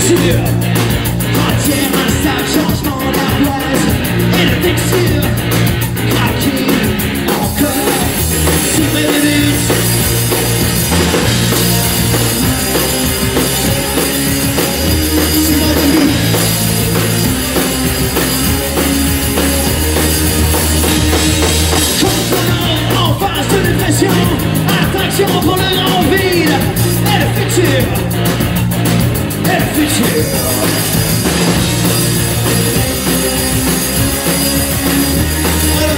mesure Retiens un simple changement d'ardoise Et de texture Craquer encore Sur mes minutes Comprenant en face de dépression Attraction pour le grand Le père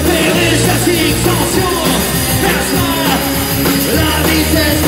est chassé, extension, personne, la vitesse.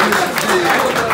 Obrigado.